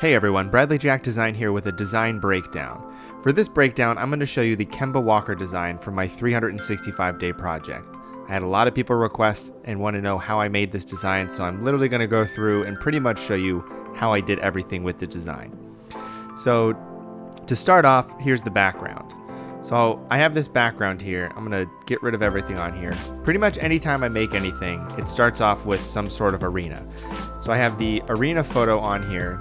Hey everyone, Bradley Jack Design here with a design breakdown. For this breakdown, I'm going to show you the Kemba Walker design for my 365 day project. I had a lot of people request and want to know how I made this design, so I'm literally going to go through and pretty much show you how I did everything with the design. So to start off, here's the background. So I have this background here. I'm going to get rid of everything on here. Pretty much anytime I make anything, it starts off with some sort of arena. So I have the arena photo on here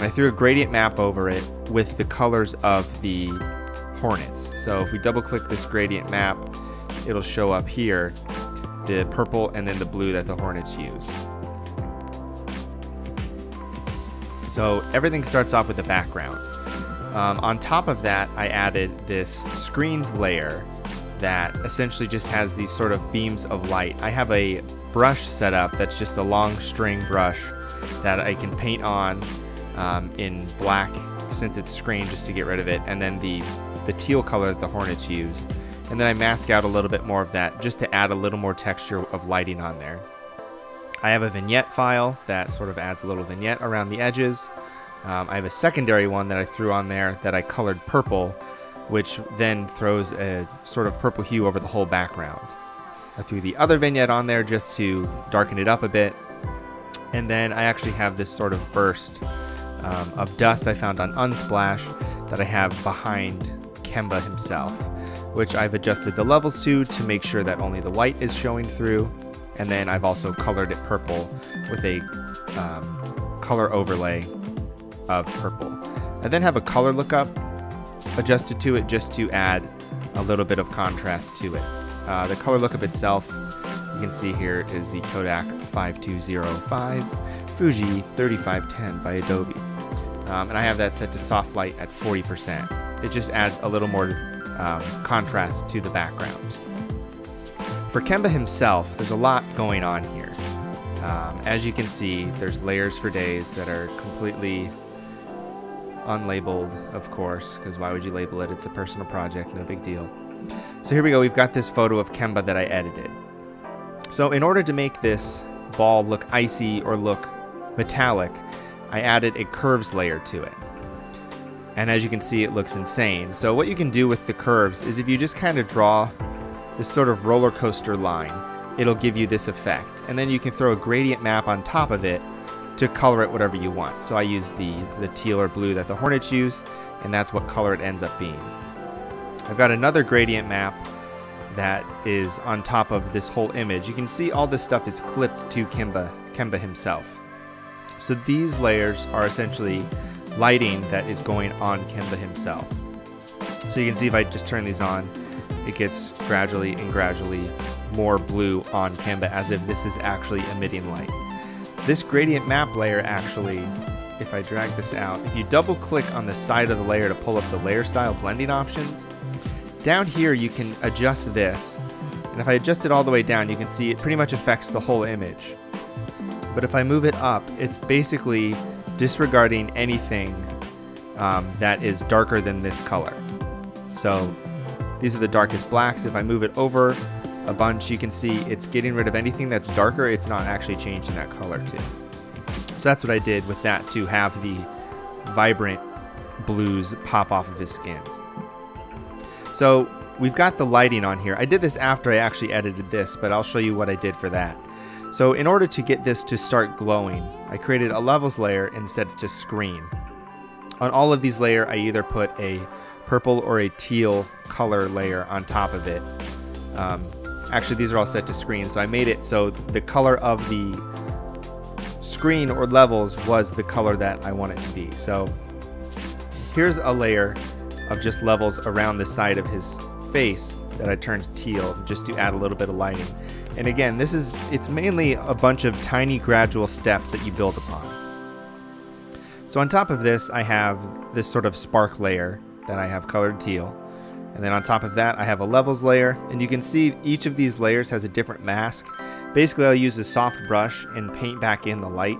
I threw a gradient map over it with the colors of the hornets. So if we double click this gradient map, it'll show up here the purple and then the blue that the hornets use. So everything starts off with the background. Um, on top of that, I added this screened layer that essentially just has these sort of beams of light. I have a brush set up that's just a long string brush that I can paint on um, in black since it's screen just to get rid of it, and then the, the teal color that the Hornets use. And then I mask out a little bit more of that just to add a little more texture of lighting on there. I have a vignette file that sort of adds a little vignette around the edges. Um, I have a secondary one that I threw on there that I colored purple, which then throws a sort of purple hue over the whole background. I threw the other vignette on there just to darken it up a bit. And then I actually have this sort of burst um, of dust I found on Unsplash that I have behind Kemba himself, which I've adjusted the levels to to make sure that only the white is showing through. And then I've also colored it purple with a um, color overlay of purple. I then have a color lookup adjusted to it just to add a little bit of contrast to it. Uh, the color lookup itself, you can see here, is the Kodak 5205 Fuji 3510 by Adobe um, and I have that set to soft light at 40%. It just adds a little more um, contrast to the background. For Kemba himself, there's a lot going on here. Um, as you can see, there's layers for days that are completely unlabeled, of course, because why would you label it? It's a personal project, no big deal. So here we go, we've got this photo of Kemba that I edited. So in order to make this ball look icy or look metallic, I added a curves layer to it. And as you can see, it looks insane. So what you can do with the curves is if you just kind of draw this sort of roller coaster line, it'll give you this effect. And then you can throw a gradient map on top of it to color it whatever you want. So I use the, the teal or blue that the Hornets use, and that's what color it ends up being. I've got another gradient map that is on top of this whole image. You can see all this stuff is clipped to Kimba, Kemba himself. So these layers are essentially lighting that is going on Kemba himself. So you can see if I just turn these on, it gets gradually and gradually more blue on Kemba as if this is actually emitting light. This gradient map layer actually, if I drag this out, if you double click on the side of the layer to pull up the layer style blending options, down here you can adjust this. And if I adjust it all the way down, you can see it pretty much affects the whole image. But if I move it up, it's basically disregarding anything um, that is darker than this color. So these are the darkest blacks. If I move it over a bunch, you can see it's getting rid of anything that's darker. It's not actually changing that color too. So that's what I did with that to have the vibrant blues pop off of his skin. So we've got the lighting on here. I did this after I actually edited this, but I'll show you what I did for that. So in order to get this to start glowing, I created a levels layer and set it to screen. On all of these layers, I either put a purple or a teal color layer on top of it. Um, actually, these are all set to screen, so I made it so the color of the screen or levels was the color that I want it to be. So here's a layer of just levels around the side of his face that I turned teal just to add a little bit of lighting. And again, this is it's mainly a bunch of tiny gradual steps that you build upon. So on top of this, I have this sort of spark layer that I have colored teal. And then on top of that, I have a levels layer. And you can see each of these layers has a different mask. Basically, I'll use a soft brush and paint back in the light.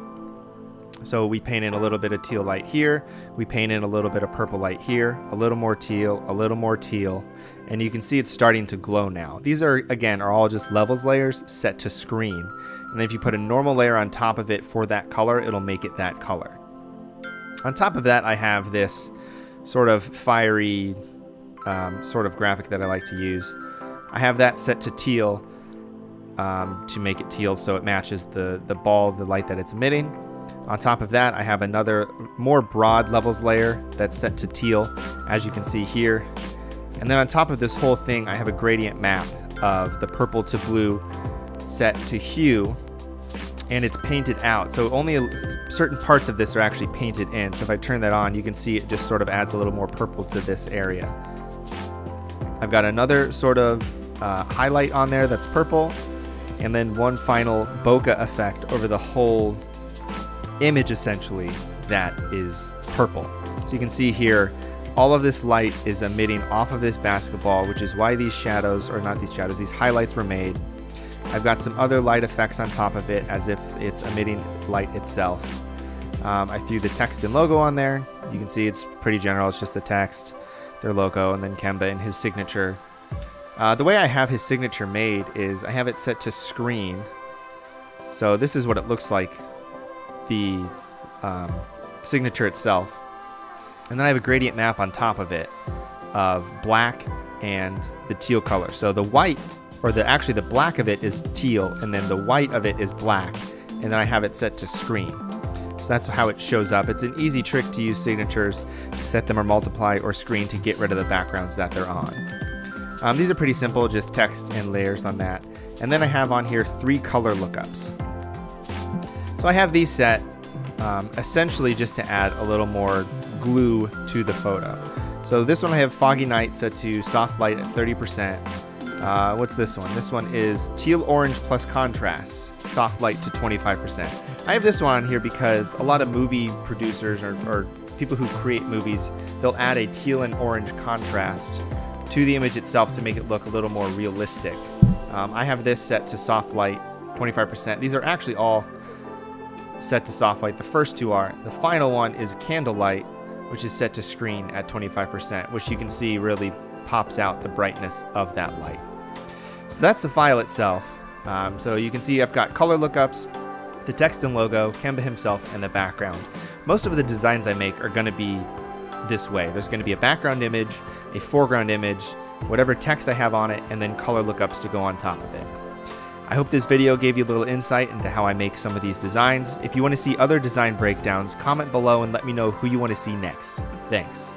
So we paint in a little bit of teal light here, we paint in a little bit of purple light here, a little more teal, a little more teal, and you can see it's starting to glow now. These are, again, are all just levels layers set to screen. And if you put a normal layer on top of it for that color, it'll make it that color. On top of that, I have this sort of fiery um, sort of graphic that I like to use. I have that set to teal um, to make it teal so it matches the, the ball the light that it's emitting. On top of that, I have another more broad levels layer that's set to teal, as you can see here. And then on top of this whole thing, I have a gradient map of the purple to blue set to hue, and it's painted out. So only a, certain parts of this are actually painted in. So if I turn that on, you can see it just sort of adds a little more purple to this area. I've got another sort of uh, highlight on there that's purple, and then one final bokeh effect over the whole image essentially that is purple. So you can see here, all of this light is emitting off of this basketball, which is why these shadows, or not these shadows, these highlights were made. I've got some other light effects on top of it as if it's emitting light itself. Um, I threw the text and logo on there. You can see it's pretty general, it's just the text, their logo, and then Kemba and his signature. Uh, the way I have his signature made is I have it set to screen. So this is what it looks like the um, signature itself. And then I have a gradient map on top of it of black and the teal color. So the white, or the actually the black of it is teal, and then the white of it is black. And then I have it set to screen. So that's how it shows up. It's an easy trick to use signatures to set them or multiply or screen to get rid of the backgrounds that they're on. Um, these are pretty simple, just text and layers on that. And then I have on here three color lookups. So I have these set um, essentially just to add a little more glue to the photo. So this one I have Foggy Night set to soft light at 30%. Uh, what's this one? This one is teal orange plus contrast, soft light to 25%. I have this one on here because a lot of movie producers or, or people who create movies, they'll add a teal and orange contrast to the image itself to make it look a little more realistic. Um, I have this set to soft light 25%. These are actually all set to soft light. The first two are. The final one is candlelight, which is set to screen at 25%, which you can see really pops out the brightness of that light. So that's the file itself. Um, so you can see I've got color lookups, the text and logo, Kemba himself, and the background. Most of the designs I make are going to be this way. There's going to be a background image, a foreground image, whatever text I have on it, and then color lookups to go on top of it. I hope this video gave you a little insight into how I make some of these designs. If you want to see other design breakdowns, comment below and let me know who you want to see next. Thanks.